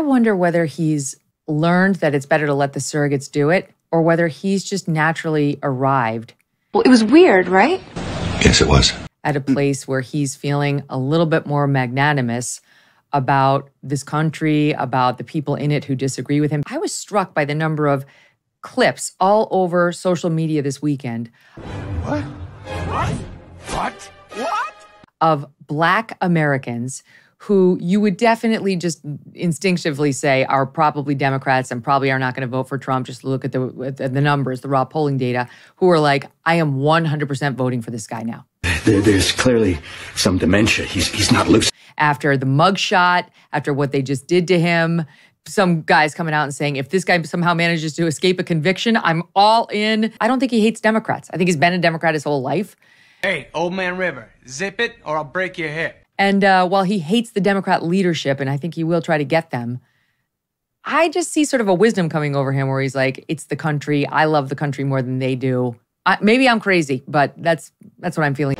wonder whether he's learned that it's better to let the surrogates do it or whether he's just naturally arrived. Well, it was weird, right? Yes, it was. At a place where he's feeling a little bit more magnanimous about this country, about the people in it who disagree with him. I was struck by the number of clips all over social media this weekend. What? What? What? What? Of Black Americans who you would definitely just instinctively say are probably Democrats and probably are not going to vote for Trump. Just look at the at the numbers, the raw polling data. Who are like, I am 100% voting for this guy now. There, there's clearly some dementia. He's he's not loose. After the mugshot, after what they just did to him, some guys coming out and saying, if this guy somehow manages to escape a conviction, I'm all in. I don't think he hates Democrats. I think he's been a Democrat his whole life. Hey, old man River, zip it or I'll break your hip. And uh, while he hates the Democrat leadership, and I think he will try to get them, I just see sort of a wisdom coming over him where he's like, it's the country. I love the country more than they do. I, maybe I'm crazy, but that's that's what I'm feeling.